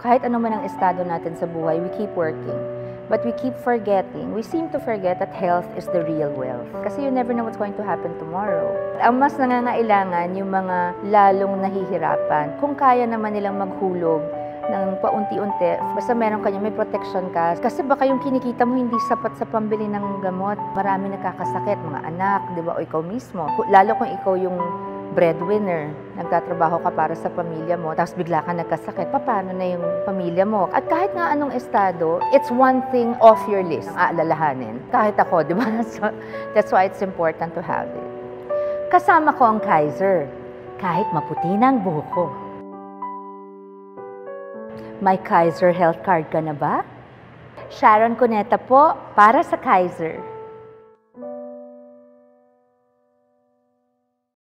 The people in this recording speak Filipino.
Kahit ano man ang estado natin sa buhay, we keep working. But we keep forgetting. We seem to forget that health is the real wealth. Kasi you never know what's going to happen tomorrow. Ang mas nangangailangan yung mga lalong nahihirapan. Kung kaya naman nilang maghulog ng paunti-unti, basta meron kanya, may protection ka. Kasi baka yung kinikita mo hindi sapat sa pambili ng gamot. Marami nagkakasakit, mga anak, di ba, o ikaw mismo. Lalo kung ikaw yung breadwinner, nagtatrabaho ka para sa pamilya mo, tapos bigla ka nagkasakit, paano na yung pamilya mo? At kahit nga anong estado, it's one thing off your list, aalalahanin. Kahit ako, di ba? So, that's why it's important to have it. Kasama ko ang Kaiser, kahit maputi na ang buhok ko. May Kaiser Health Card ka na ba? Sharon Cuneta po, para sa Kaiser.